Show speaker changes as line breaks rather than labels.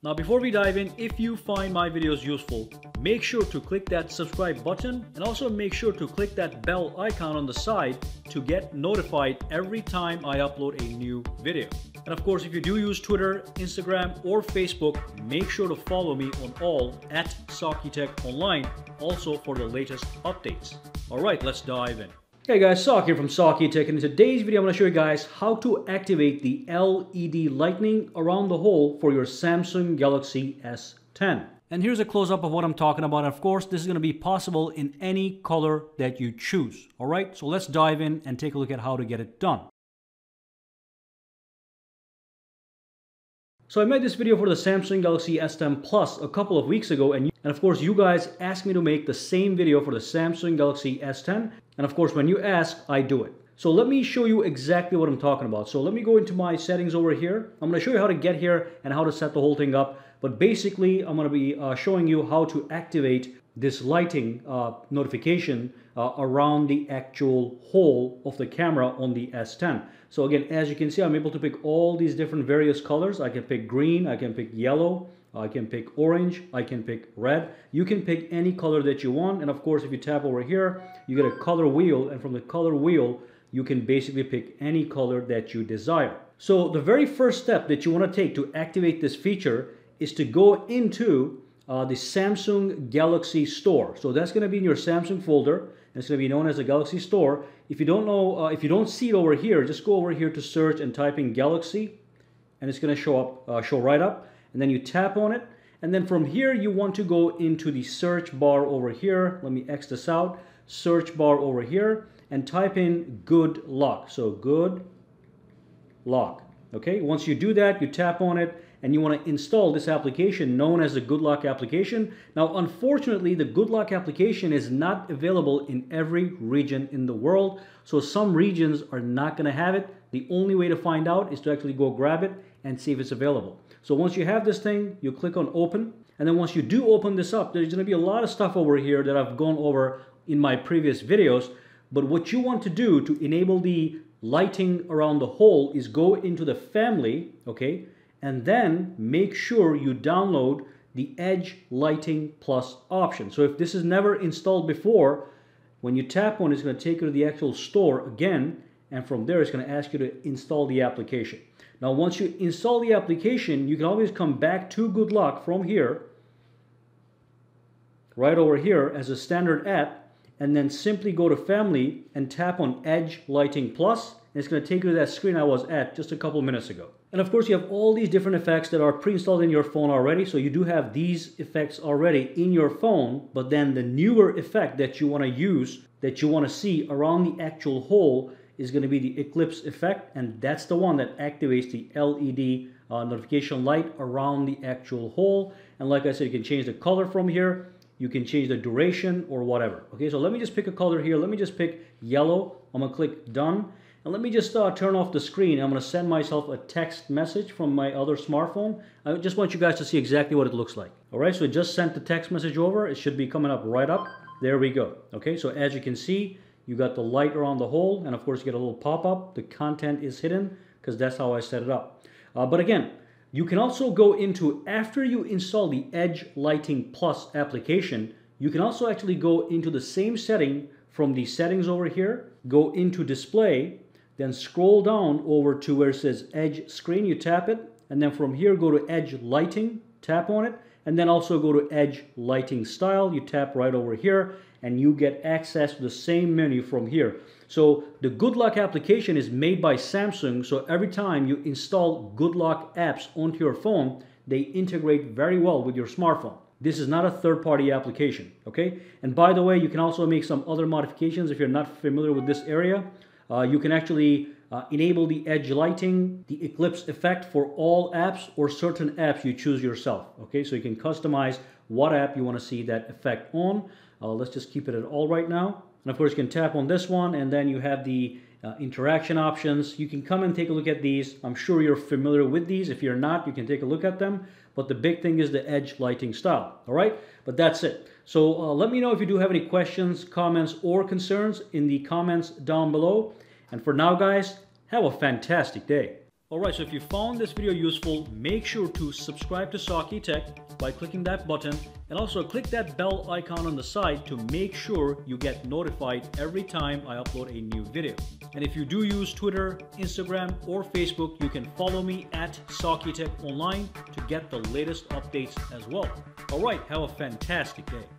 Now before we dive in, if you find my videos useful, make sure to click that subscribe button and also make sure to click that bell icon on the side to get notified every time I upload a new video. And of course, if you do use Twitter, Instagram, or Facebook, make sure to follow me on all at SakiTech Online, also for the latest updates. All right, let's dive in. Hey guys, Sak here from Saki Tech and in today's video I'm going to show you guys how to activate the LED lighting around the hole for your Samsung Galaxy S10. And here's a close-up of what I'm talking about. And of course, this is going to be possible in any color that you choose. Alright, so let's dive in and take a look at how to get it done. So I made this video for the Samsung Galaxy S10 Plus a couple of weeks ago and, and of course you guys asked me to make the same video for the Samsung Galaxy S10 and of course when you ask I do it. So let me show you exactly what I'm talking about. So let me go into my settings over here. I'm going to show you how to get here and how to set the whole thing up. But basically I'm going to be uh, showing you how to activate this lighting uh, notification uh, around the actual hole of the camera on the S10. So again, as you can see, I'm able to pick all these different various colors. I can pick green, I can pick yellow, I can pick orange, I can pick red. You can pick any color that you want. And of course, if you tap over here, you get a color wheel. And from the color wheel, you can basically pick any color that you desire. So the very first step that you want to take to activate this feature is to go into uh, the Samsung Galaxy Store. So that's going to be in your Samsung folder. It's going to be known as the Galaxy Store. If you don't know, uh, if you don't see it over here, just go over here to search and type in Galaxy, and it's going to show up, uh, show right up. And then you tap on it, and then from here you want to go into the search bar over here. Let me X this out. Search bar over here, and type in Good Lock. So Good Lock. Okay. Once you do that, you tap on it and you want to install this application known as the GoodLock application. Now, unfortunately, the GoodLock application is not available in every region in the world. So some regions are not going to have it. The only way to find out is to actually go grab it and see if it's available. So once you have this thing, you click on open. And then once you do open this up, there's going to be a lot of stuff over here that I've gone over in my previous videos. But what you want to do to enable the lighting around the hole is go into the family, okay? and then make sure you download the Edge Lighting Plus option. So if this is never installed before, when you tap on it, it's going to take you to the actual store again, and from there it's going to ask you to install the application. Now once you install the application, you can always come back to Good Lock from here, right over here as a standard app, and then simply go to Family and tap on Edge Lighting Plus, and it's going to take you to that screen I was at just a couple minutes ago. And of course, you have all these different effects that are pre-installed in your phone already. So you do have these effects already in your phone, but then the newer effect that you want to use, that you want to see around the actual hole is going to be the eclipse effect. And that's the one that activates the LED uh, notification light around the actual hole. And like I said, you can change the color from here. You can change the duration or whatever. Okay, so let me just pick a color here. Let me just pick yellow. I'm to click done. And let me just uh, turn off the screen. I'm to send myself a text message from my other smartphone. I just want you guys to see exactly what it looks like. All right, so it just sent the text message over. It should be coming up right up. There we go. Okay, so as you can see, you got the light around the hole, and of course you get a little pop-up. The content is hidden because that's how I set it up. Uh, but again, you can also go into, after you install the Edge Lighting Plus application, you can also actually go into the same setting from the settings over here, go into display, then scroll down over to where it says Edge Screen. You tap it. And then from here, go to Edge Lighting. Tap on it. And then also go to Edge Lighting Style. You tap right over here. And you get access to the same menu from here. So the Good GoodLock application is made by Samsung. So every time you install Good GoodLock apps onto your phone, they integrate very well with your smartphone. This is not a third-party application, okay? And by the way, you can also make some other modifications if you're not familiar with this area. Uh, you can actually uh, enable the edge lighting, the eclipse effect for all apps or certain apps you choose yourself. Okay, so you can customize what app you want to see that effect on. Uh, let's just keep it at all right now. And of course, you can tap on this one and then you have the uh, interaction options. You can come and take a look at these. I'm sure you're familiar with these. If you're not, you can take a look at them. But the big thing is the edge lighting style. All right, but that's it. So uh, let me know if you do have any questions, comments, or concerns in the comments down below. And for now, guys, have a fantastic day. Alright, so if you found this video useful, make sure to subscribe to Saki Tech by clicking that button and also click that bell icon on the side to make sure you get notified every time I upload a new video. And if you do use Twitter, Instagram, or Facebook, you can follow me at Saki Tech Online to get the latest updates as well. Alright, have a fantastic day.